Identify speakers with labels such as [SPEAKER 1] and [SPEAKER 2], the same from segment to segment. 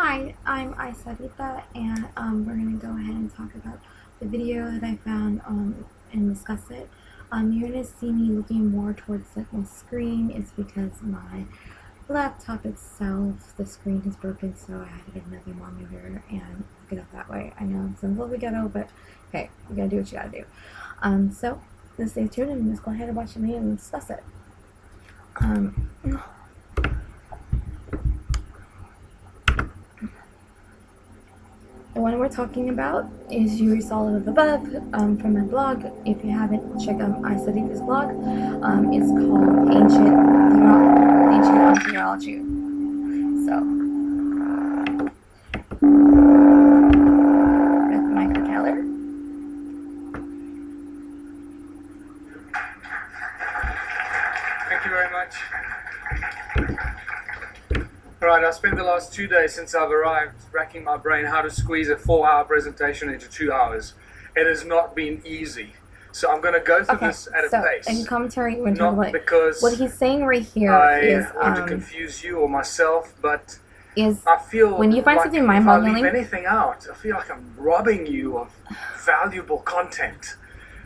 [SPEAKER 1] Hi, I'm Aisarita, and um, we're going to go ahead and talk about the video that I found um, and discuss it. Um, you're going to see me looking more towards like my screen. It's because my laptop itself, the screen is broken, so I had to get another monitor and look it up that way. I know it sounds a little bit ghetto, but hey, you gotta do what you gotta do. Um, so let's stay tuned and let's go ahead and watch the video and discuss it. Um, The one we're talking about is Yuri Solid Above um, from my blog. If you haven't, check out I studied this blog. Um, it's called Ancient Ancient Theology.
[SPEAKER 2] I spent the last two days since I've arrived racking my brain how to squeeze a four hour presentation into two hours. It has not been easy. So I'm going to go through
[SPEAKER 1] Okay,
[SPEAKER 2] this at a
[SPEAKER 1] so
[SPEAKER 2] pace.
[SPEAKER 1] in commentary, we're
[SPEAKER 2] not
[SPEAKER 1] about
[SPEAKER 2] because
[SPEAKER 1] what he's saying right here
[SPEAKER 2] I
[SPEAKER 1] is
[SPEAKER 2] want to
[SPEAKER 1] um,
[SPEAKER 2] confuse you or myself, but
[SPEAKER 1] is
[SPEAKER 2] I feel
[SPEAKER 1] When you find
[SPEAKER 2] like
[SPEAKER 1] something
[SPEAKER 2] if I leave
[SPEAKER 1] mind-boggling-
[SPEAKER 2] anything out, I feel like I'm robbing you of valuable content.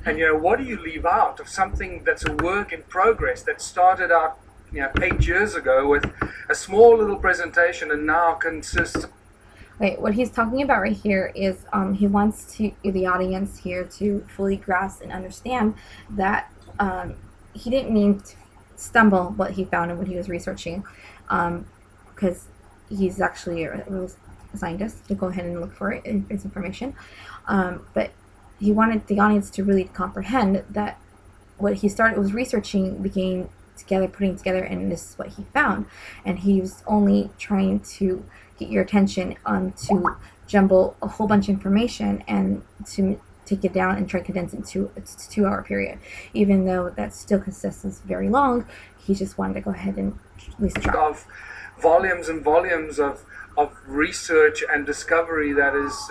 [SPEAKER 2] And you know, what do you leave out of something that's a work in progress that started out, you know, eight years ago with a small little presentation and now consists
[SPEAKER 1] Wait, what he's talking about right here is um, he wants to the audience here to fully grasp and understand that um, he didn't mean to stumble what he found and what he was researching, because he's actually a, a scientist to go ahead and look for it his information. Um, but he wanted the audience to really comprehend that what he started was researching became together, putting together, and this is what he found. And he was only trying to get your attention on to jumble a whole bunch of information and to take it down and try to condense it to a two hour period. Even though that still consists is very long, he just wanted to go ahead and at least try.
[SPEAKER 2] of volumes and volumes of of research and discovery that is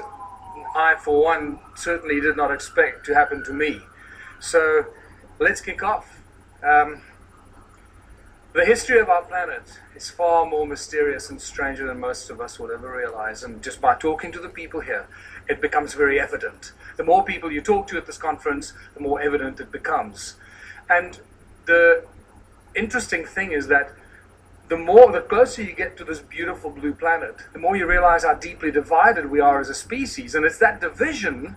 [SPEAKER 2] I for one certainly did not expect to happen to me. So let's kick off. Um, the history of our planet is far more mysterious and stranger than most of us will ever realize. And just by talking to the people here, it becomes very evident. The more people you talk to at this conference, the more evident it becomes. And the interesting thing is that the more the closer you get to this beautiful blue planet, the more you realize how deeply divided we are as a species. And it's that division,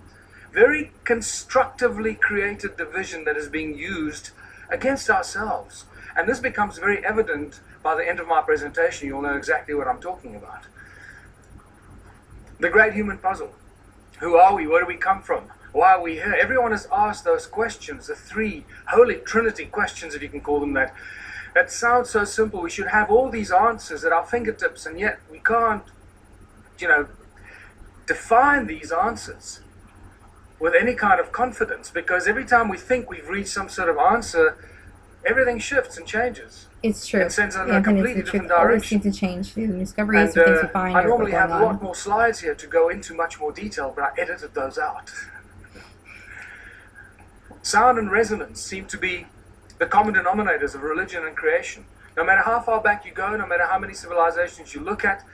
[SPEAKER 2] very constructively created division, that is being used against ourselves. And this becomes very evident by the end of my presentation. You'll know exactly what I'm talking about. The great human puzzle. Who are we? Where do we come from? Why are we here? Everyone has asked those questions, the three holy trinity questions, if you can call them that. That sounds so simple. We should have all these answers at our fingertips, and yet we can't, you know, define these answers with any kind of confidence because every time we think we've reached some sort of answer, everything shifts and changes.
[SPEAKER 1] It's true.
[SPEAKER 2] It sends in
[SPEAKER 1] Yeah, and
[SPEAKER 2] completely
[SPEAKER 1] it's the truth
[SPEAKER 2] different
[SPEAKER 1] always
[SPEAKER 2] direction.
[SPEAKER 1] to change. The discoveries
[SPEAKER 2] And
[SPEAKER 1] or things
[SPEAKER 2] uh,
[SPEAKER 1] you find
[SPEAKER 2] I normally have a lot more slides here to go into much more detail, but I edited those out. Sound and resonance seem to be the common denominators of religion and creation. No matter how far back you go, no matter how many civilizations you look at,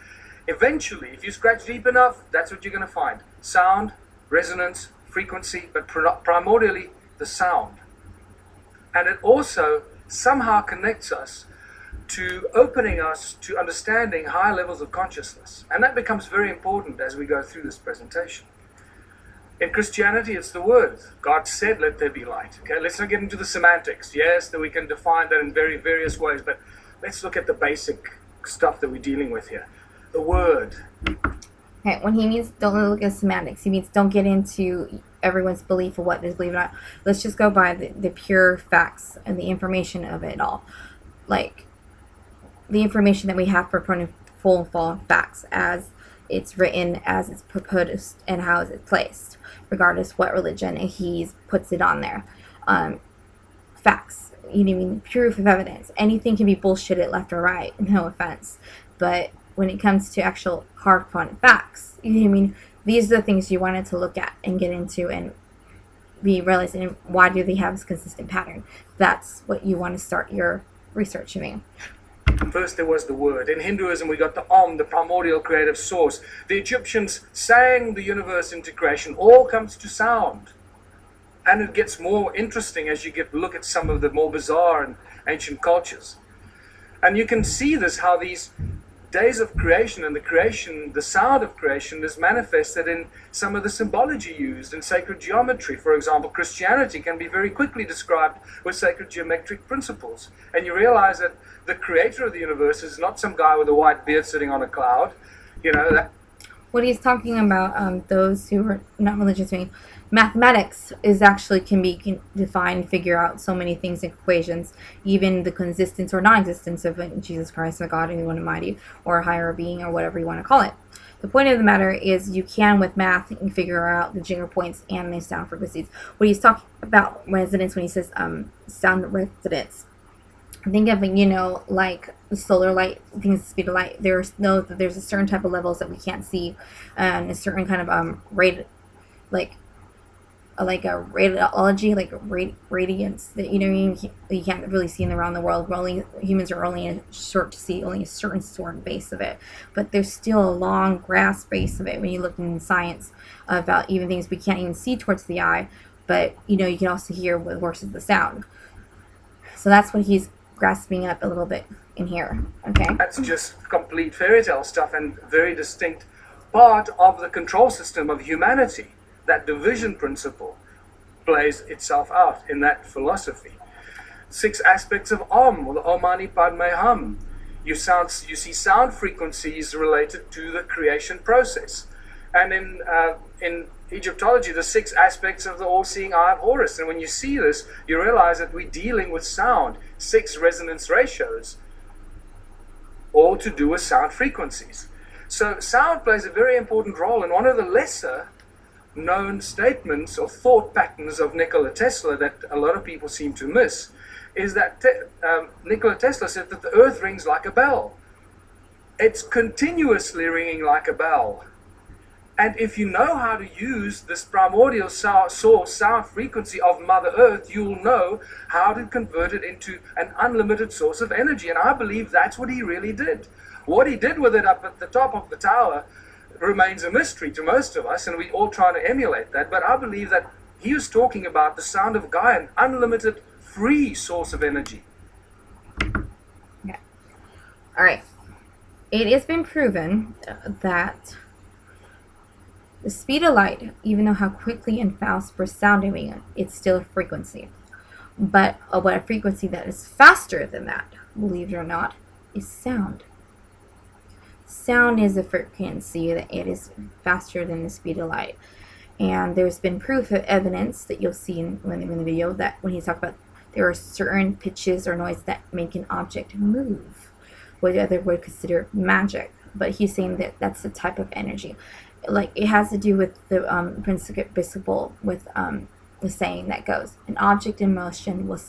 [SPEAKER 2] eventually, if you scratch deep enough, that's what you're going to find. Sound, resonance, frequency, but pri- primordially the sound. And it also somehow connects us to opening us to understanding higher levels of consciousness. And that becomes very important as we go through this presentation. In Christianity, it's the word. God said, let there be light. Okay, let's not get into the semantics. Yes, that we can define that in very various ways, but let's look at the basic stuff that we're dealing with here. The word.
[SPEAKER 1] Okay, when he means don't look at semantics, he means don't get into everyone's belief of they believe or not. Let's just go by the, the pure facts and the information of it all. Like the information that we have for full and full facts as it's written, as it's proposed, and how is it placed, regardless what religion he puts it on there. Um, facts. You know, I mean proof of evidence. Anything can be bullshitted left or right. No offense, but when it comes to actual hard fun facts, you know what I mean. These are the things you wanted to look at and get into and be realizing why do they have this consistent pattern. That's what you want to start your research doing.
[SPEAKER 2] First, there was the word. In Hinduism, we got the Om, the primordial creative source. The Egyptians sang the universe into creation. All comes to sound. And it gets more interesting as you get look at some of the more bizarre and ancient cultures. And you can see this how these days of creation and the creation, the sound of creation is manifested in some of the symbology used in sacred geometry. For example, Christianity can be very quickly described with sacred geometric principles. And you realize that the creator of the universe is not some guy with a white beard sitting on a cloud. You know, that
[SPEAKER 1] what he's talking about, um, those who are not religious, mean, mathematics is actually can be can define, figure out so many things in equations, even the consistence or non-existence of Jesus Christ, or God, anyone Almighty, or a higher being, or whatever you want to call it. The point of the matter is you can, with math, figure out the jitter points and the sound frequencies. What he's talking about resonance when he says um, sound resonance think of you know like solar light things the speed of light there's no there's a certain type of levels that we can't see and a certain kind of um rate like like a radiology like rad- radiance that you know you, can't really see in around the world we're only humans are only short to see only a certain sort of base of it but there's still a long grass base of it when you look in science about even things we can't even see towards the eye but you know you can also hear what works the sound so that's what he's grasping up a little bit in here. Okay.
[SPEAKER 2] That's just complete fairy tale stuff and very distinct part of the control system of humanity. That division principle plays itself out in that philosophy. Six aspects of Om, or the Om Mani Padme Hum. You, sound, you see sound frequencies related to the creation process. And in, uh, in Egyptology, the six aspects of the all-seeing eye of Horus. And when you see this, you realize that we're dealing with sound, six resonance ratios, all to do with sound frequencies. So sound plays a very important role, and one of the lesser known statements or thought patterns of Nikola Tesla that a lot of people seem to miss is that te- um, Nikola Tesla said that the earth rings like a bell. It's continuously ringing like a bell. And if you know how to use this primordial source sound frequency of Mother Earth, you'll know how to convert it into an unlimited source of energy. And I believe that's what he really did. What he did with it up at the top of the tower remains a mystery to most of us, and we all try to emulate that. But I believe that he was talking about the sound of Gaia, an unlimited, free source of energy.
[SPEAKER 1] Yeah. All right. It has been proven that the speed of light, even though how quickly and fast for sound moving, it's still a frequency. But uh, what a frequency that is faster than that, believe it or not, is sound. Sound is a frequency that it is faster than the speed of light. And there's been proof of evidence that you'll see in, in the video that when he's talking about there are certain pitches or noise that make an object move, what other would consider magic. But he's saying that that's the type of energy like it has to do with the um, principle with um, the saying that goes an object in motion will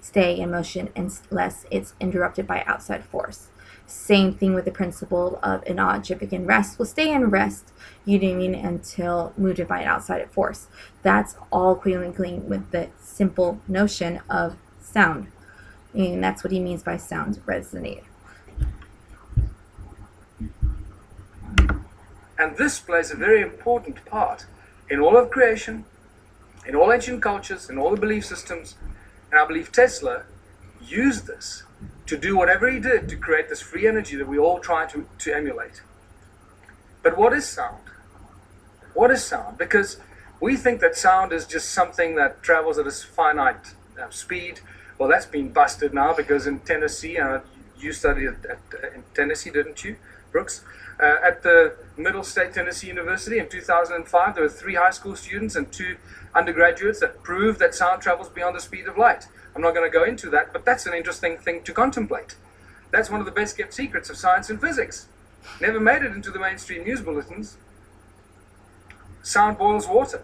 [SPEAKER 1] stay in motion unless it's interrupted by outside force same thing with the principle of an object in rest will stay in rest you know mean until moved by an outside force. That's all quickly with the simple notion of sound. And that's what he means by sound resonate
[SPEAKER 2] And this plays a very important part in all of creation, in all ancient cultures, in all the belief systems. And I believe Tesla used this to do whatever he did to create this free energy that we all try to, to emulate. But what is sound? What is sound? Because we think that sound is just something that travels at a finite uh, speed. Well, that's been busted now because in Tennessee, uh, you studied at, at, in Tennessee, didn't you, Brooks? Uh, at the Middle State Tennessee University in 2005, there were three high school students and two undergraduates that proved that sound travels beyond the speed of light. I'm not going to go into that, but that's an interesting thing to contemplate. That's one of the best kept secrets of science and physics. Never made it into the mainstream news bulletins. Sound boils water.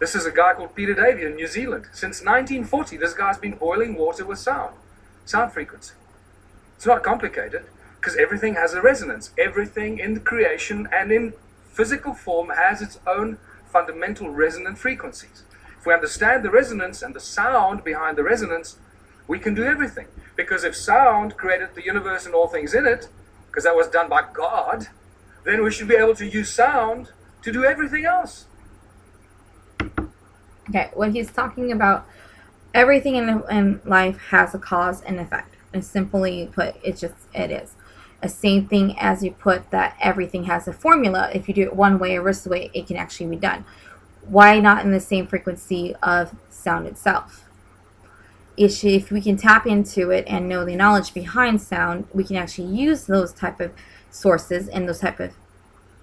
[SPEAKER 2] This is a guy called Peter Davey in New Zealand. Since 1940, this guy's been boiling water with sound, sound frequency. It's not complicated because everything has a resonance. Everything in the creation and in physical form has its own fundamental resonant frequencies. If we understand the resonance and the sound behind the resonance, we can do everything. Because if sound created the universe and all things in it, because that was done by God, then we should be able to use sound to do everything else.
[SPEAKER 1] Okay, what he's talking about, everything in, in life has a cause and effect. And simply put, it's just, it is. The same thing as you put that everything has a formula. If you do it one way or this way, it can actually be done. Why not in the same frequency of sound itself? If we can tap into it and know the knowledge behind sound, we can actually use those type of sources and those type of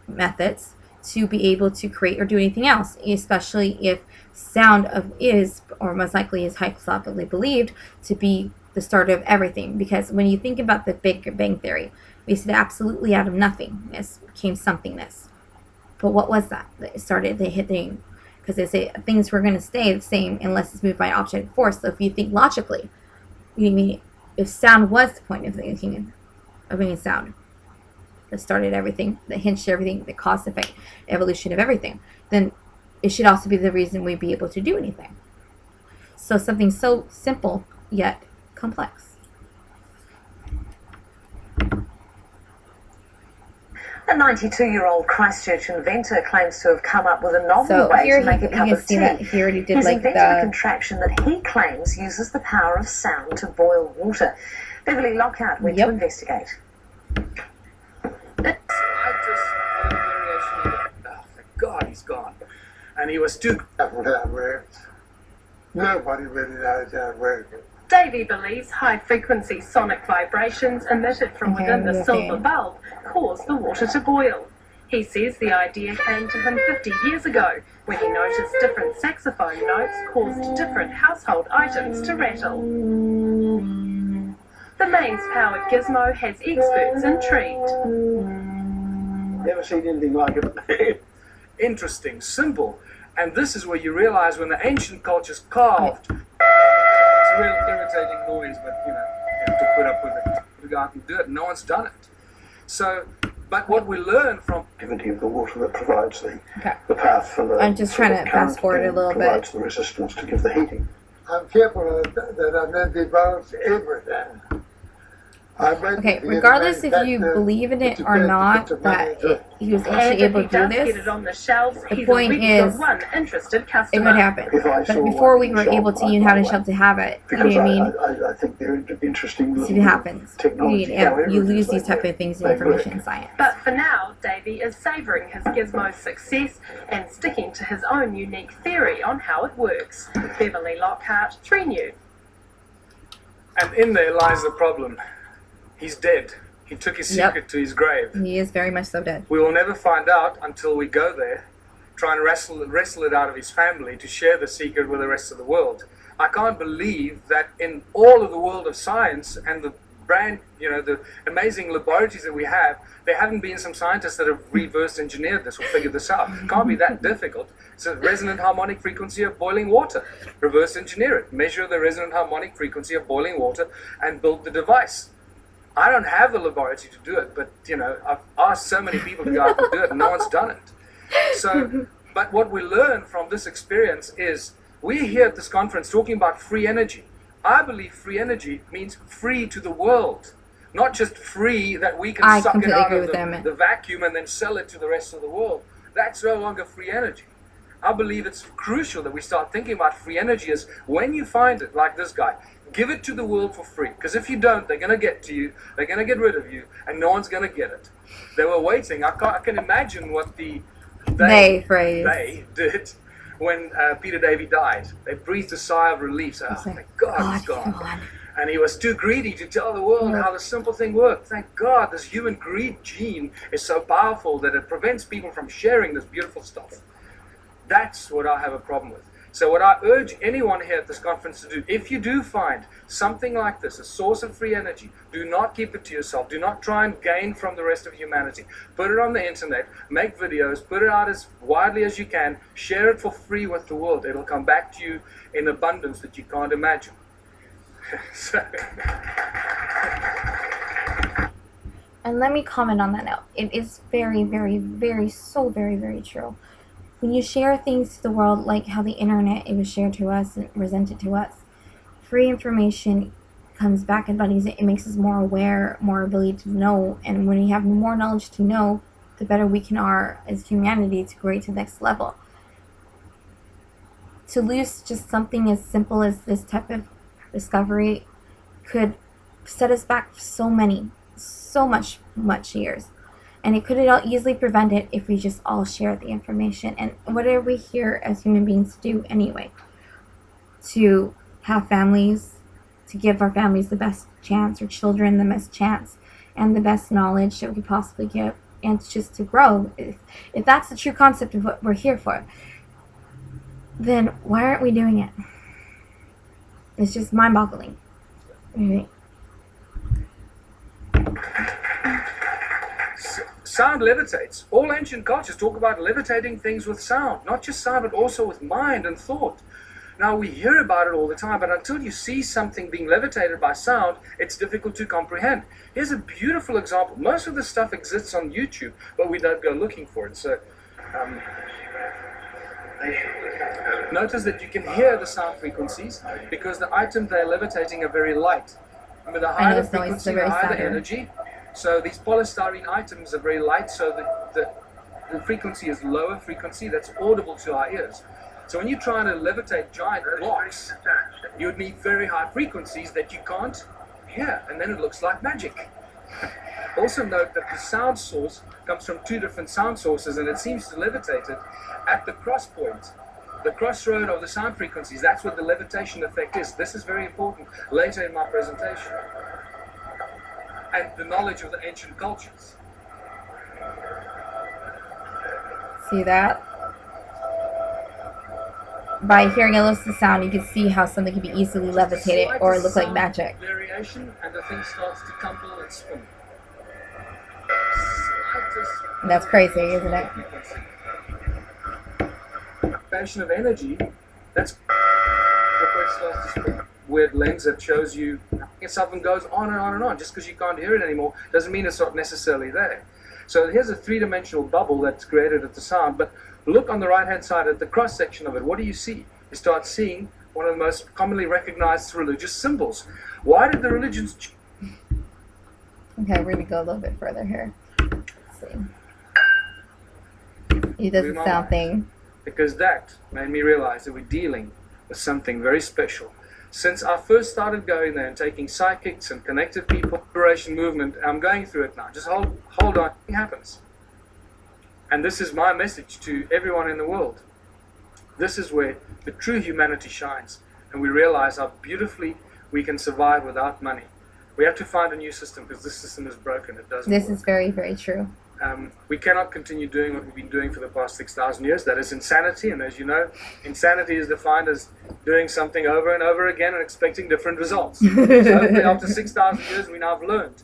[SPEAKER 1] methods to be able to create or do anything else, especially if sound of is, or most likely is hypothetically believed to be the start of everything. Because when you think about the Big Bang Theory, we said absolutely out of nothingness came somethingness. But what was that? It started they hit the hitting because they say things were going to stay the same unless it's moved by an object of force. So if you think logically, you mean if sound was the point of thinking of being sound that started everything, that hinged everything, that caused the evolution of everything, then it should also be the reason we'd be able to do anything. So something so simple yet complex.
[SPEAKER 3] A 92 year old Christchurch inventor claims to have come up with a novel
[SPEAKER 1] So
[SPEAKER 3] way to make
[SPEAKER 1] he-
[SPEAKER 3] a
[SPEAKER 1] you
[SPEAKER 3] cup
[SPEAKER 1] can
[SPEAKER 3] of tea.
[SPEAKER 1] that he already did
[SPEAKER 3] He's
[SPEAKER 1] like
[SPEAKER 3] invented a contraption that he claims uses the power of sound to boil water. Beverly Lockhart went
[SPEAKER 1] Yep.
[SPEAKER 3] to investigate.
[SPEAKER 2] Slightest little variation in it. Oh, thank God he's gone. And he was too
[SPEAKER 4] That's how it works. Nobody really knows how it works.
[SPEAKER 5] Davy believes high frequency sonic vibrations emitted from
[SPEAKER 1] Okay,
[SPEAKER 5] within the silver bulb cause the water to boil. He says the idea came to him 50 years ago when he noticed different saxophone notes caused different household items to rattle. The mains powered gizmo has experts intrigued.
[SPEAKER 4] Never seen anything like it.
[SPEAKER 2] interesting, simple. And this is where you realize when the ancient cultures carved, it's a real irritating noise, but you know, you have to put up with it. We go out and do it. No one's done it. So, but what we learn from
[SPEAKER 4] Activity of the water that provides the,
[SPEAKER 1] Okay.
[SPEAKER 4] the path for the.
[SPEAKER 1] I'm just trying to fast forward a
[SPEAKER 4] and
[SPEAKER 1] little bit.
[SPEAKER 4] Provides the resistance to give the heating. I'm careful that I'm not divulge everything.
[SPEAKER 1] Okay, regardless if you believe in it or not, that it, he was actually
[SPEAKER 5] if
[SPEAKER 1] able to do
[SPEAKER 5] does get
[SPEAKER 1] this,
[SPEAKER 5] it on the shelves,
[SPEAKER 1] point is,
[SPEAKER 5] got one interested
[SPEAKER 1] it would happen. But before we were able to
[SPEAKER 4] I'd
[SPEAKER 1] use how
[SPEAKER 4] buy
[SPEAKER 1] to shop to have it, you know what I
[SPEAKER 4] I,
[SPEAKER 1] mean?
[SPEAKER 4] I, I think they're interesting.
[SPEAKER 1] See what happens.
[SPEAKER 4] Technology.
[SPEAKER 1] You, yeah, you lose these type of things in information
[SPEAKER 4] work.
[SPEAKER 1] science.
[SPEAKER 5] But for now, Davy is savouring his gizmo's success and sticking to his own unique theory on how it works. Beverly Lockhart, 3 New.
[SPEAKER 2] and in there lies the problem. He's dead. He took his
[SPEAKER 1] Yep.
[SPEAKER 2] secret to his grave.
[SPEAKER 1] He is very much so dead.
[SPEAKER 2] We will never find out until we go there, try and wrestle wrestle it out of his family to share the secret with the rest of the world. I can't believe that in all of the world of science and the brand, you know, the amazing laboratories that we have, there haven't been some scientists that have reverse engineered this or figured this out. It can't be that difficult. It's a resonant harmonic frequency of boiling water. Reverse engineer it. Measure the resonant harmonic frequency of boiling water and build the device. I don't have the laboratory to do it, but you know, I've asked so many people to go out and do it, and no one's done it. So, but what we learn from this experience is we're here at this conference talking about free energy. I believe free energy means free to the world, not just free that we can
[SPEAKER 1] I
[SPEAKER 2] suck it out of the, the vacuum and then sell it to the rest of the world. That's no longer free energy. I believe it's crucial that we start thinking about free energy as when you find it, like this guy, give it to the world for free. Because if you don't, they're going to get to you, they're going to get rid of you, and no one's going to get it. They were waiting. I, can I can imagine what the
[SPEAKER 1] They phrase.
[SPEAKER 2] they did when uh, Peter Davy died. They breathed a sigh of relief. So, oh,
[SPEAKER 1] like,
[SPEAKER 2] thank God,
[SPEAKER 1] God,
[SPEAKER 2] he's
[SPEAKER 1] he's
[SPEAKER 2] gone.
[SPEAKER 1] gone.
[SPEAKER 2] And he was too greedy to tell the world
[SPEAKER 1] Yeah.
[SPEAKER 2] how the simple thing worked. Thank God, this human greed gene is so powerful that it prevents people from sharing this beautiful stuff. That's what I have a problem with. So, what I urge anyone here at this conference to do, if you do find something like this, a source of free energy, do not keep it to yourself. Do not try and gain from the rest of humanity. Put it on the internet, make videos, put it out as widely as you can, share it for free with the world. It'll come back to you in abundance that you can't imagine.
[SPEAKER 1] And let me comment on that now. It is very, very, very, so very, very true. When you share things to the world, like how the internet it was shared to us and presented to us, free information comes back and buddies it, it makes us more aware, more ability to know, and when we have more knowledge to know, the better we can are as humanity to grow to the next level. To lose just something as simple as this type of discovery could set us back so many, so much, much years. And it could all easily prevent it if we just all share the information. And what are we here as human beings to do anyway? To have families, to give our families the best chance, or children the best chance, and the best knowledge that we could possibly give, and just to grow. If, if that's the true concept of what we're here for, then why aren't we doing it? It's just mind boggling. Right?
[SPEAKER 2] Sound levitates. All ancient cultures talk about levitating things with sound, not just sound, but also with mind and thought. Now, we hear about it all the time, but until you see something being levitated by sound, it's difficult to comprehend. Here's a beautiful example. Most of the stuff exists on YouTube, but we don't go looking for it. So, um, notice that you can hear the sound frequencies because the items they're levitating are very light. Remember, the higher the frequency, the higher the energy. So these polystyrene items are very light, so the, the, the frequency is lower frequency that's audible to our ears. So when you're trying to levitate giant blocks, you would need very high frequencies that you can't hear, and then it looks like magic. Also note that the sound source comes from two different sound sources, and it seems to levitate it at the cross point, the crossroad of the sound frequencies. That's what the levitation effect is. This is very important later in my presentation and the knowledge of the ancient cultures.
[SPEAKER 1] See that? By hearing a little sound, you can see how something can be easily levitated or look like magic.
[SPEAKER 2] Variation, and the thing starts to and spin.
[SPEAKER 1] That's crazy, isn't it?
[SPEAKER 2] Variation of energy. That's it starts to spin weird lens that shows you something goes on and on and on. Just because you can't hear it anymore doesn't mean it's not necessarily there. So here's a three-dimensional bubble that's created at the sound, but look on the right-hand side at the cross-section of it. What do you see? You start seeing one of the most commonly recognized religious symbols. Why did the religions...
[SPEAKER 1] Okay, we're going to go a little bit further here. Let's see. He does the sound thing.
[SPEAKER 2] Because that made me realize that we're dealing with something very special since I first started going there and taking psychics and connected people, liberation movement, I'm going through it now. Just hold, hold on, it happens. And this is my message to everyone in the world. This is where the true humanity shines, and we realize how beautifully we can survive without money. We have to find a new system because this system is broken. It doesn't.
[SPEAKER 1] This
[SPEAKER 2] work.
[SPEAKER 1] is very, very true.
[SPEAKER 2] Um, we cannot continue doing what we've been doing for the past 6,000 years. That is insanity. And as you know, insanity is defined as doing something over and over again and expecting different results. so after 6,000 years, we now have learned.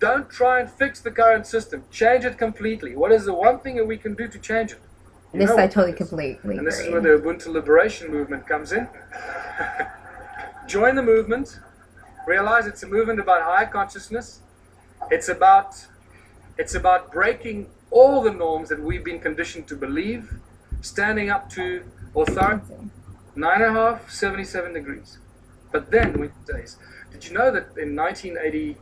[SPEAKER 2] Don't try and fix the current system. Change it completely. What is the one thing that we can do to change it?
[SPEAKER 1] You this I totally completely
[SPEAKER 2] And this is where the Ubuntu Liberation Movement comes in. Join the movement. Realize it's a movement about higher consciousness. It's about it's about breaking all the norms that we've been conditioned to believe, standing up to authority. Nine and a half, 77 degrees. But then, we days. Did you know that in 1980,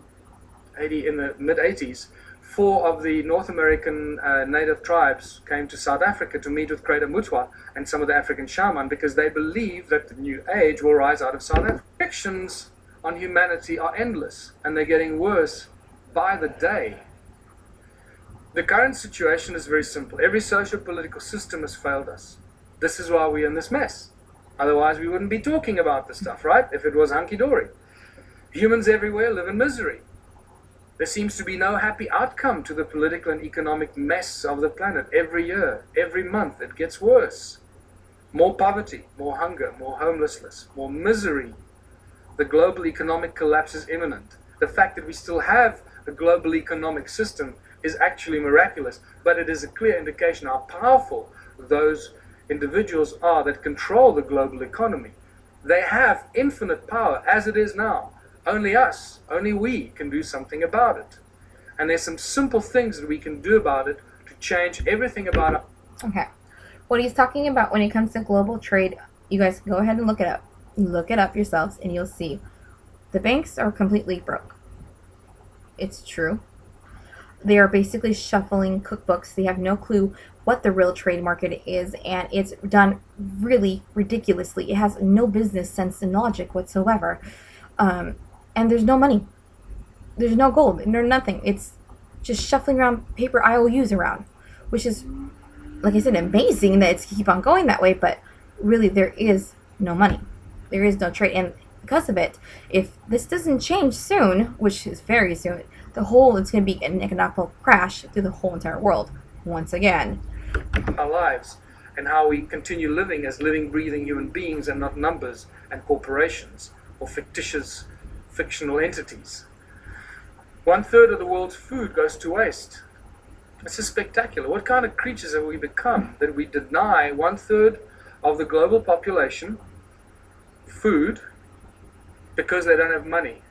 [SPEAKER 2] 80, in the mid 80s, four of the North American uh, native tribes came to South Africa to meet with Credo Mutwa and some of the African shaman because they believe that the new age will rise out of South Africa. Restrictions on humanity are endless and they're getting worse by the day. The current situation is very simple. Every social political system has failed us. This is why we're in this mess. Otherwise, we wouldn't be talking about this stuff, right? If it was hunky dory. Humans everywhere live in misery. There seems to be no happy outcome to the political and economic mess of the planet. Every year, every month, it gets worse. More poverty, more hunger, more homelessness, more misery. The global economic collapse is imminent. The fact that we still have a global economic system is actually miraculous, but it is a clear indication how powerful those individuals are that control the global economy. They have infinite power as it is now. Only us, only we can do something about it. And there's some simple things that we can do about it to change everything about it.
[SPEAKER 1] Okay. What he's talking about when it comes to global trade, you guys go ahead and look it up. Look it up yourselves and you'll see The banks are completely broke. It's true. They are basically shuffling cookbooks. They have no clue what the real trade market is, and it's done really ridiculously. It has no business sense and logic whatsoever. Um, and there's no money. There's no gold. And there's nothing. It's just shuffling around paper IOUs around, which is, like I said, amazing that it's keep on going that way. But really, there is no money. There is no trade, and because of it, if this doesn't change soon, which is very soon, the whole it's going to be an economic crash through the whole entire world once again.
[SPEAKER 2] our lives and how we continue living as living, breathing human beings and not numbers and corporations or fictitious, fictional entities. One third of the world's food goes to waste. This is spectacular. What kind of creatures have we become that we deny one third of the global population food because they don't have money?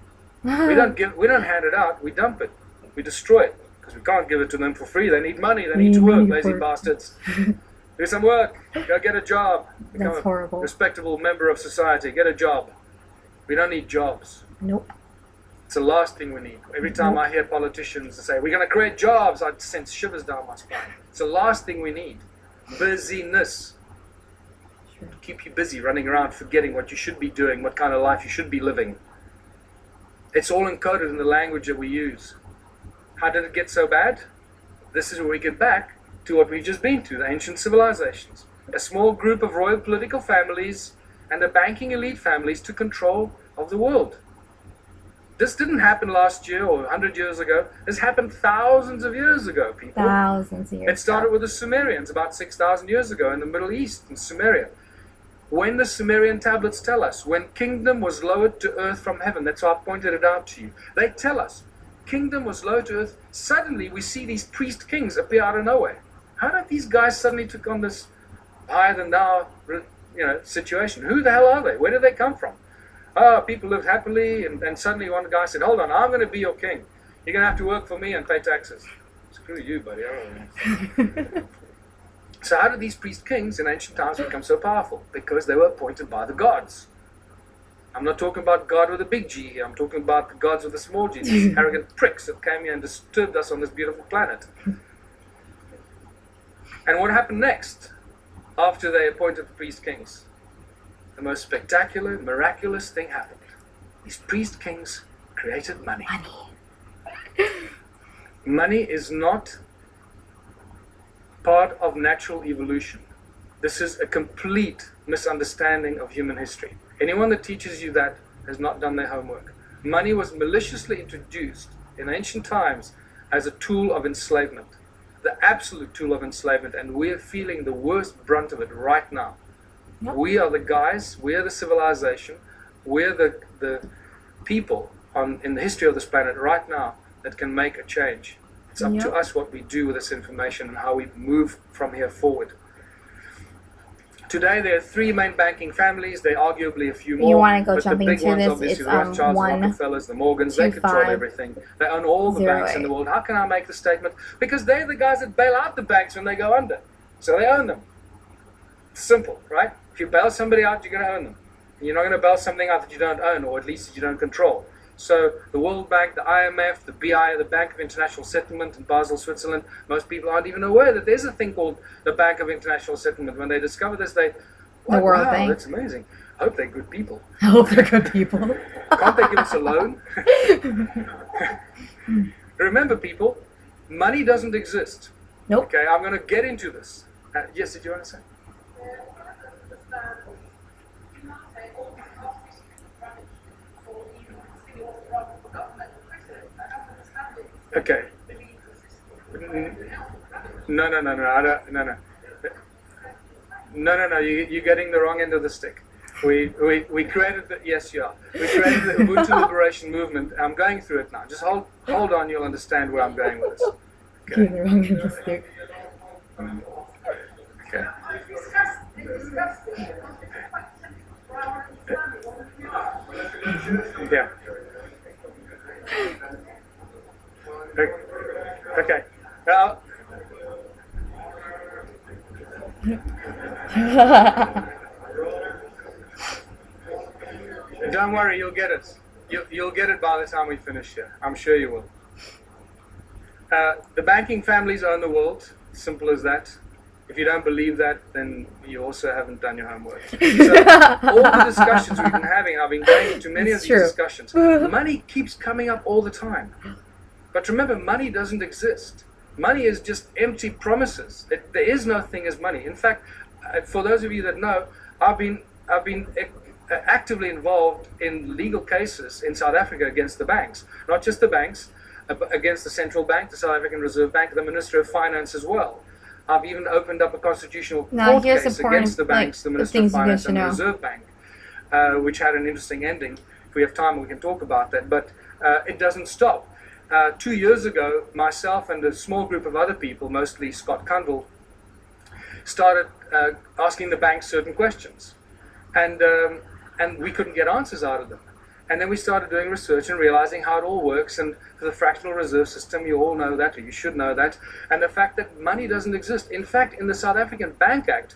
[SPEAKER 2] We don't give, we don't hand it out. We dump it. We destroy it because we can't give it to them for free. They need money. They need to work. Lazy
[SPEAKER 1] Poor-
[SPEAKER 2] bastards. Do some work. Go get a job. Become
[SPEAKER 1] That's
[SPEAKER 2] a
[SPEAKER 1] horrible.
[SPEAKER 2] respectable member of society. Get a job. We don't need jobs.
[SPEAKER 1] Nope.
[SPEAKER 2] It's the last thing we need. Every time I hear politicians say, we're going to create jobs, I sense shivers down my spine. It's the last thing we need. Busyness. Keep you busy running around forgetting what you should be doing, what kind of life you should be living. It's all encoded in the language that we use. How did it get so bad? This is where we get back to what we've just been to the ancient civilizations. A small group of royal political families and the banking elite families took control of the world. This didn't happen last year or 100 years ago. This happened thousands of years ago, people.
[SPEAKER 1] Thousands of years.
[SPEAKER 2] It started
[SPEAKER 1] ago.
[SPEAKER 2] with the Sumerians about 6,000 years ago in the Middle East, in Sumeria. When the Sumerian tablets tell us, when kingdom was lowered to earth from heaven, that's why I pointed it out to you. They tell us, kingdom was lowered to earth. Suddenly we see these priest kings appear out of nowhere. How did these guys suddenly took on this higher than thou, you know, situation? Who the hell are they? Where did they come from? Oh, people lived happily, and, and suddenly one guy said, Hold on, I'm going to be your king. You're going to have to work for me and pay taxes. Screw you, buddy. I don't know. So how did these priest kings in ancient times become so powerful? Because they were appointed by the gods. I'm not talking about God with a big G here. I'm talking about the gods with a small g. These arrogant pricks that came here and disturbed us on this beautiful planet. And what happened next after they appointed the priest kings? The most spectacular, miraculous thing happened. These priest kings created money.
[SPEAKER 1] Money.
[SPEAKER 2] Money is not part of natural evolution. This is a complete misunderstanding of human history. Anyone that teaches you that has not done their homework. Money was maliciously introduced in ancient times as a tool of enslavement, the absolute tool of enslavement, and we're feeling the worst brunt of it right now.
[SPEAKER 1] Yep.
[SPEAKER 2] We are the guys, we are the civilization, we're the, the people on, in the history of this planet right now that can make a change. It's up to us what we do with this information and how we move from here forward. Today, there are three main banking families. There are arguably a few more.
[SPEAKER 1] You wanna go
[SPEAKER 2] but
[SPEAKER 1] jumping
[SPEAKER 2] the big
[SPEAKER 1] to
[SPEAKER 2] ones,
[SPEAKER 1] this,
[SPEAKER 2] obviously,
[SPEAKER 1] it's,
[SPEAKER 2] the
[SPEAKER 1] um,
[SPEAKER 2] Rothschilds,
[SPEAKER 1] one,
[SPEAKER 2] the Rockefellers, the Morgans, they control
[SPEAKER 1] five,
[SPEAKER 2] everything. They own all the banks in the world. How can I make the statement? Because they're the guys that bail out the banks when they go under. So they own them. Simple, right? If you bail somebody out, you're going to own them. And you're not going to bail something out that you don't own, or at least that you don't control. So the World Bank, the IMF, the BI, the Bank of International Settlement in Basel, Switzerland, most people aren't even aware that there's a thing called the Bank of International Settlement. When they discover this, they,
[SPEAKER 1] The World
[SPEAKER 2] wow,
[SPEAKER 1] Bank.
[SPEAKER 2] that's amazing. I hope they're good people.
[SPEAKER 1] I hope they're good people.
[SPEAKER 2] Can't they give us a loan? Remember, people, money doesn't exist.
[SPEAKER 1] Nope.
[SPEAKER 2] Okay, I'm going to get into this. Uh, yes, did you want to say? Okay. No, no, no, no, I don't, no, no. No, no, no, you, you're getting the wrong end of the stick. We, we, we created the, yes, you are. We created the Ubuntu Liberation Movement. I'm going through it now. Just hold, hold on, you'll understand where I'm going with this.
[SPEAKER 1] You're the wrong end of the stick.
[SPEAKER 2] Okay. Yeah. Okay. Now, don't worry, you'll get it. You, you'll get it by the time we finish here. I'm sure you will. Uh, the banking families own the world. Simple as that. If you don't believe that, then you also haven't done your homework. So, all the discussions we've been having, I've been going into many
[SPEAKER 1] It's
[SPEAKER 2] of these
[SPEAKER 1] true.
[SPEAKER 2] discussions. Money keeps coming up all the time. But remember, money doesn't exist. Money is just empty promises. It, there is no thing as money. In fact, uh, for those of you that know, I've been I've been uh, actively involved in legal cases in South Africa against the banks, not just the banks, uh, against the central bank, the South African Reserve Bank, the Minister of Finance as well. I've even opened up a constitutional
[SPEAKER 1] Now,
[SPEAKER 2] court case against the banks,
[SPEAKER 1] like,
[SPEAKER 2] the Minister
[SPEAKER 1] things
[SPEAKER 2] of Finance and the. Reserve Bank, uh, which had an interesting ending. If we have time, we can talk about that. But uh, it doesn't stop. Uh, two years ago, myself and a small group of other people, mostly Scott Kundle, started uh, asking the banks certain questions, and um, and we couldn't get answers out of them. And then we started doing research and realizing how it all works. And the fractional reserve system, you all know that, or you should know that. And the fact that money doesn't exist. In fact, in the South African Bank Act,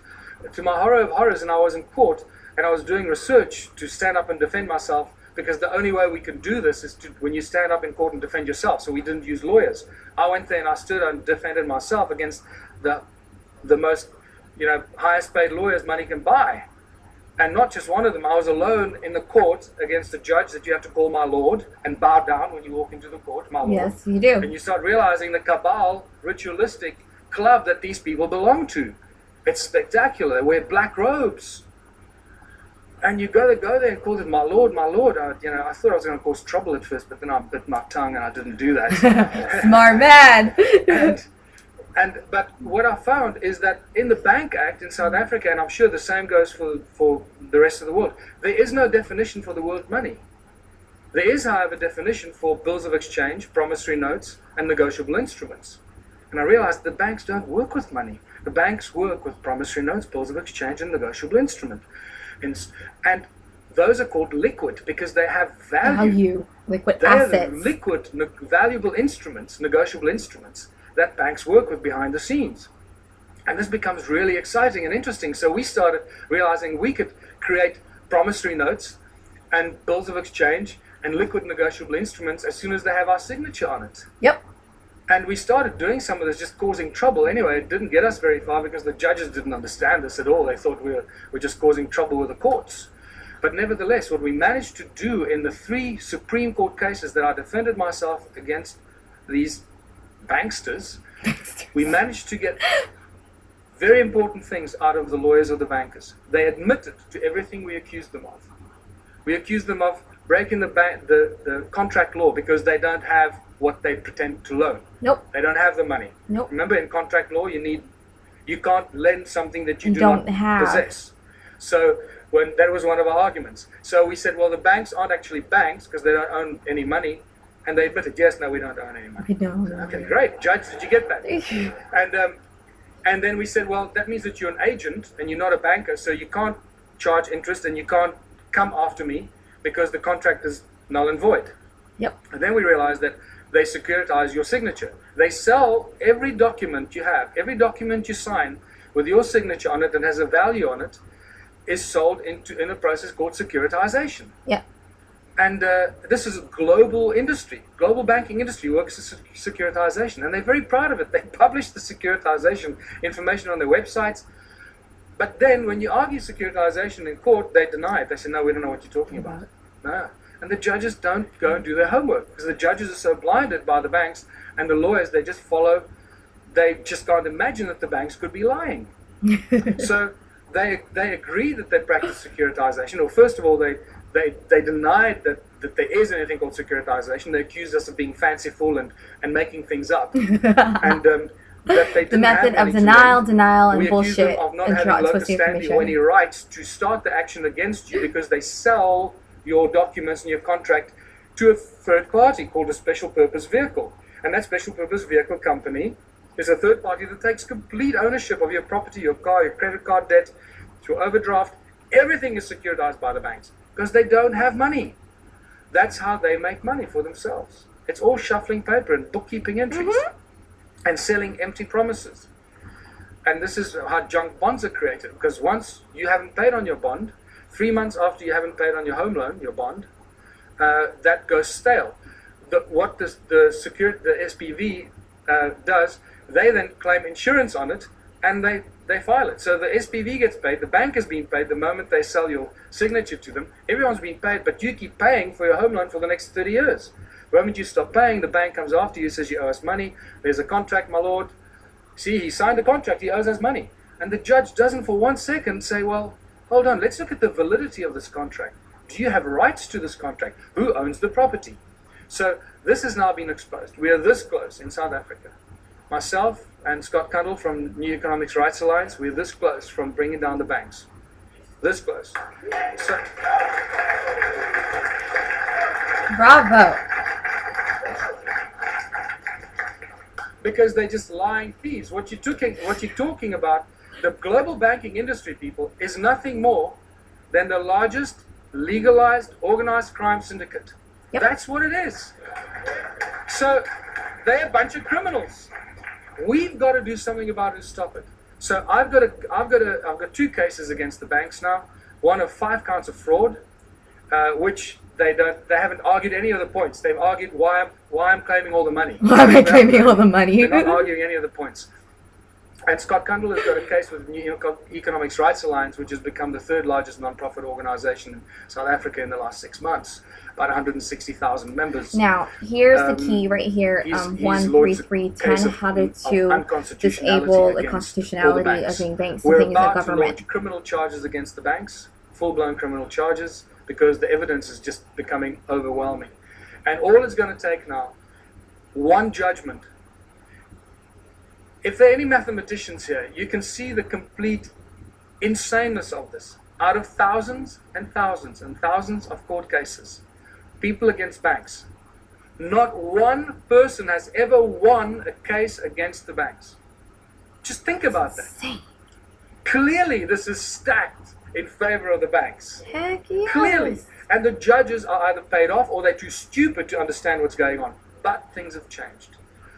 [SPEAKER 2] to my horror of horrors, and I was in court and I was doing research to stand up and defend myself because the only way we can do this is to when you stand up in court and defend yourself. So we didn't use lawyers. I went there and I stood and defended myself against the the most you know highest paid lawyers money can buy. And not just one of them. I was alone in the court against a judge that you have to call my lord and bow down when you walk into the court, my lord.
[SPEAKER 1] Yes, you do.
[SPEAKER 2] And you start realizing the cabal, ritualistic club that these people belong to. It's spectacular. They wear black robes. And you go to go there and call it my lord, my lord. I, you know, I thought I was going to cause trouble at first, but then I bit my tongue and I didn't do that.
[SPEAKER 1] Smart man.
[SPEAKER 2] and, and but what I found is that in the Bank Act in South Africa, and I'm sure the same goes for for the rest of the world, there is no definition for the word money. There is, however, a definition for bills of exchange, promissory notes, and negotiable instruments. And I realized the banks don't work with money. The banks work with promissory notes, bills of exchange, and negotiable instrument. And, and those are called liquid because they have
[SPEAKER 1] Value. Liquid
[SPEAKER 2] they are
[SPEAKER 1] assets.
[SPEAKER 2] the liquid, valuable instruments, negotiable instruments that banks work with behind the scenes. And this becomes really exciting and interesting. So we started realizing we could create promissory notes and bills of exchange and liquid negotiable instruments as soon as they have our signature on it.
[SPEAKER 1] Yep.
[SPEAKER 2] And we started doing some of this, just causing trouble. Anyway, it didn't get us very far because the judges didn't understand this at all. They thought we were, were just causing trouble with the courts. But nevertheless, what we managed to do in the three Supreme Court cases that I defended myself against these banksters, we managed to get very important things out of the lawyers of the bankers. They admitted to everything we accused them of. We accused them of breaking the, bank, the, the contract law because they don't have what they pretend to loan.
[SPEAKER 1] Nope.
[SPEAKER 2] They don't have the money.
[SPEAKER 1] Nope.
[SPEAKER 2] Remember, in contract law, you need you can't lend something that you do
[SPEAKER 1] don't
[SPEAKER 2] not
[SPEAKER 1] have.
[SPEAKER 2] possess. So when that was one of our arguments. So we said, well, the banks aren't actually banks because they don't own any money, and they admitted, yes, no, we don't own any money.
[SPEAKER 1] Okay, no, no.
[SPEAKER 2] Okay, great, Judge, did you get that? And um, and then we said, well, that means that you're an agent and you're not a banker, so you can't charge interest and you can't come after me because the contract is null and void.
[SPEAKER 1] Yep.
[SPEAKER 2] And then we realized that they securitize your signature. They sell every document you have, every document you sign with your signature on it that has a value on it, is sold into in a process called securitization.
[SPEAKER 1] Yeah.
[SPEAKER 2] And uh, this is a global industry. Global banking industry works with securitization, and they're very proud of it. They publish the securitization information on their websites. But then, when you argue securitization in court, they deny it. They say, "No, we don't know what you're talking about." No, and the judges don't go and do their homework because the judges are so blinded by the banks and the lawyers. They just follow. They just can't imagine that the banks could be lying. so they they agree that they practice securitization. Or first of all, they they they denied that that there is anything called securitization. They accused us of being fanciful and and making things up. and um, that they
[SPEAKER 1] the method of denial, denial, and
[SPEAKER 2] we
[SPEAKER 1] bullshit
[SPEAKER 2] them of not
[SPEAKER 1] and
[SPEAKER 2] having
[SPEAKER 1] try-
[SPEAKER 2] locus
[SPEAKER 1] twisting
[SPEAKER 2] standi or any rights to start the action against you because they sell your documents and your contract to a third party called a special purpose vehicle. And that special purpose vehicle company is a third party that takes complete ownership of your property, your car, your credit card debt, your overdraft. Everything is securitized by the banks because they don't have money. That's how they make money for themselves. It's all shuffling paper and bookkeeping entries mm-hmm. and selling empty promises. And this is how junk bonds are created because once you haven't paid on your bond, three months after you haven't paid on your home loan, your bond, uh, that goes stale. The, what the, the security, the SPV uh, does, they then claim insurance on it and they, they file it. So the SPV gets paid, the bank is being paid the moment they sell your signature to them. Everyone's being paid, but you keep paying for your home loan for the next 30 years. The moment you stop paying, the bank comes after you, says you owe us money. There's a contract, my lord. See, he signed a contract, he owes us money. And the judge doesn't for one second say, well, hold on, let's look at the validity of this contract. Do you have rights to this contract? Who owns the property? So this has now been exposed. We are this close in South Africa. Myself and Scott Cundall from New Economics Rights Alliance, we're this close from bringing down the banks. This close. So,
[SPEAKER 1] Bravo.
[SPEAKER 2] because they're just lying thieves. What you're talking, what you're talking about, the global banking industry, people, is nothing more than the largest legalized organized crime syndicate.
[SPEAKER 1] Yep.
[SPEAKER 2] That's what it is. So they're a bunch of criminals. We've got to do something about it to stop it. So I've got a, I've got a, I've got two cases against the banks now. One of five counts of fraud, uh, which they don't, they haven't argued any of the points. They've argued why I'm, why I'm claiming all the money.
[SPEAKER 1] Why am I claiming all the money?
[SPEAKER 2] They're not arguing any of the points. And Scott Cundall has got a case with the New Eco- Economics Rights Alliance, which has become the third largest non-profit organization in South Africa in the last six months, about 160,000 members.
[SPEAKER 1] Now, here's
[SPEAKER 2] Um,
[SPEAKER 1] the key right here.
[SPEAKER 2] he's-
[SPEAKER 1] Um,
[SPEAKER 2] he's
[SPEAKER 1] one
[SPEAKER 2] lodged
[SPEAKER 1] three
[SPEAKER 2] a
[SPEAKER 1] three
[SPEAKER 2] case
[SPEAKER 1] ten.
[SPEAKER 2] of-
[SPEAKER 1] How to
[SPEAKER 2] of
[SPEAKER 1] to
[SPEAKER 2] unconstitutionality
[SPEAKER 1] disable the constitutionality of being banks
[SPEAKER 2] We're
[SPEAKER 1] and things of
[SPEAKER 2] about to launch criminal charges against the banks, full-blown criminal charges, because the evidence is just becoming overwhelming. And all it's going to take now, one judgment. If there are any mathematicians here, you can see the complete insaneness of this. Out of thousands and thousands and thousands of court cases, people against banks, not one person has ever won a case against the banks. Just think about that. Clearly, this is stacked in favor of the banks.
[SPEAKER 1] Heck yes.
[SPEAKER 2] Clearly. And the judges are either paid off or they're too stupid to understand what's going on. But things have changed.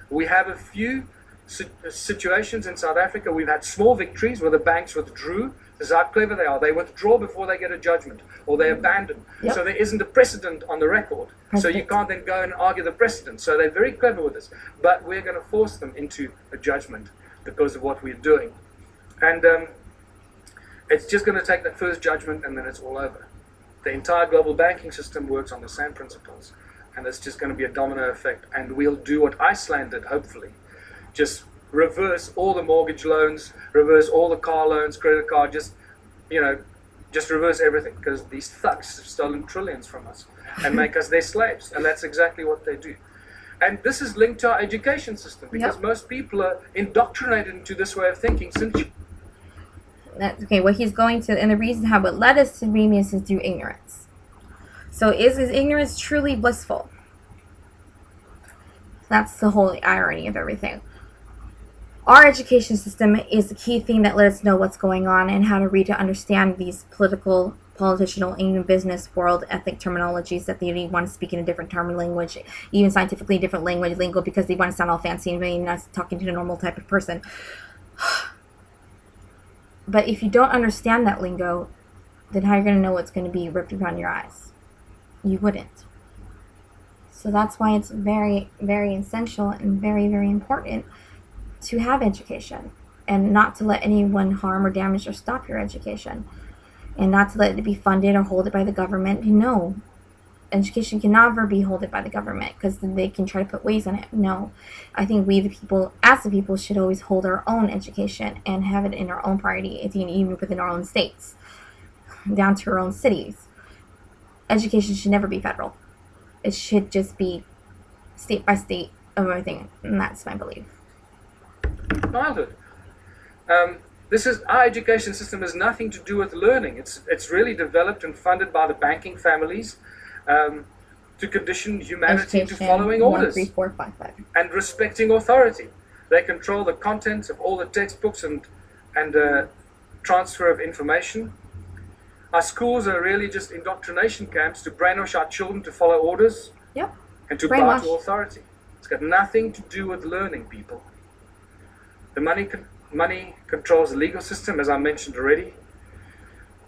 [SPEAKER 2] We have a few situations in South Africa. We've had small victories where the banks withdrew. This is how clever they are. They withdraw before they get a judgment or they abandon.
[SPEAKER 1] Yep.
[SPEAKER 2] So there isn't a precedent on the record. So you can't then go and argue the precedent. So they're very clever with this. But we're going to force them into a judgment because of what we're doing. And um, it's just going to take that first judgment and then it's all over. The entire global banking system works on the same principles. And it's just going to be a domino effect. And we'll do what Iceland did, hopefully. Just reverse all the mortgage loans, reverse all the car loans, credit card, just, you know, just reverse everything because these thugs have stolen trillions from us and make us their slaves. And that's exactly what they do. And this is linked to our education system because
[SPEAKER 1] Yep.
[SPEAKER 2] most people are indoctrinated into this way of thinking since
[SPEAKER 1] That's okay. What he's going to, and the reason how it led us to Remius is through ignorance. So, is his ignorance truly blissful? That's the whole irony of everything. Our education system is the key thing that lets us know what's going on and how to read to understand these political, political, and even business world ethic terminologies that they want to speak in a different term language, even scientifically different language lingo because they want to sound all fancy and maybe not talking to a normal type of person. But if you don't understand that lingo, then how are you going to know what's going to be ripped around your eyes? You wouldn't. So that's why it's very, very essential and very, very important to have education and not to let anyone harm or damage or stop your education and not to let it be funded or hold it by the government. No. Education can never be holded by the government because they can try to put ways on it. No. I think we, the people, as the people, should always hold our own education and have it in our own priority, even within our own states, down to our own cities. Education should never be federal. It should just be state by state of everything, and that's my belief.
[SPEAKER 2] Childhood. Um, this is our education system has nothing to do with learning. It's it's really developed and funded by the banking families um, to condition humanity to following
[SPEAKER 1] one,
[SPEAKER 2] orders
[SPEAKER 1] three, four, five, five.
[SPEAKER 2] and respecting authority. They control the contents of all the textbooks and and uh, transfer of information. Our schools are really just indoctrination camps to brainwash our children to follow orders
[SPEAKER 1] Yep.
[SPEAKER 2] and to bow to authority. It's got nothing to do with learning, people. The money money controls the legal system, as I mentioned already.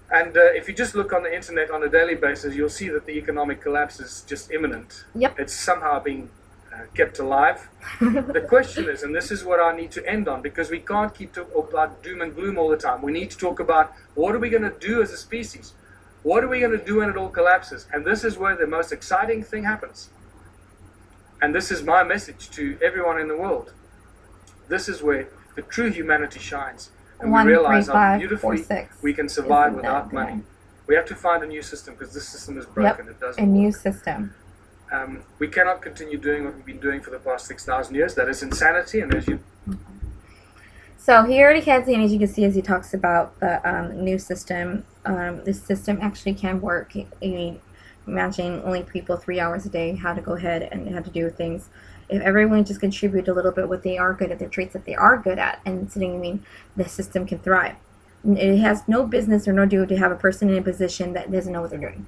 [SPEAKER 2] And uh, if you just look on the internet on a daily basis, you'll see that the economic collapse is just imminent.
[SPEAKER 1] Yep.
[SPEAKER 2] It's somehow being uh, kept alive. the question is, and this is what I need to end on, because we can't keep talking about doom and gloom all the time. We need to talk about what are we going to do as a species? What are we going to do when it all collapses? And this is where the most exciting thing happens. And this is my message to everyone in the world. This is where the true humanity shines. And
[SPEAKER 1] One,
[SPEAKER 2] we realize
[SPEAKER 1] three,
[SPEAKER 2] how
[SPEAKER 1] five,
[SPEAKER 2] beautifully
[SPEAKER 1] four, six.
[SPEAKER 2] we can survive without money.
[SPEAKER 1] good?
[SPEAKER 2] We have to find a new system because this system is broken. It doesn't
[SPEAKER 1] new
[SPEAKER 2] work.
[SPEAKER 1] system.
[SPEAKER 2] Um, we cannot continue doing what we've been doing for the past 6,000 years. That is insanity. And as you
[SPEAKER 1] So he already has, and as you can see, as he talks about the um, new system, um, this system actually can work. I mean, imagine only people three hours a day how to go ahead and how to do things. If everyone just contribute a little bit what they are good at, their traits that they are good at, and sitting, I mean, the system can thrive. It has no business or no due to have a person in a position that doesn't know what they're doing.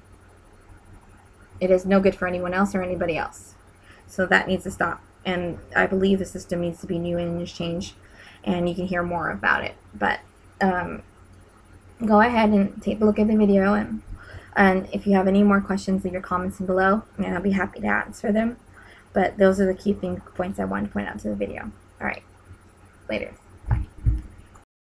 [SPEAKER 1] It is no good for anyone else or anybody else. So that needs to stop. And I believe the system needs to be new and changed and you can hear more about it. But um, go ahead and take a look at the video, and and if you have any more questions, leave your comments below, and I'll be happy to answer them. But those are the key thing points I wanted to point out to the video. All right, later.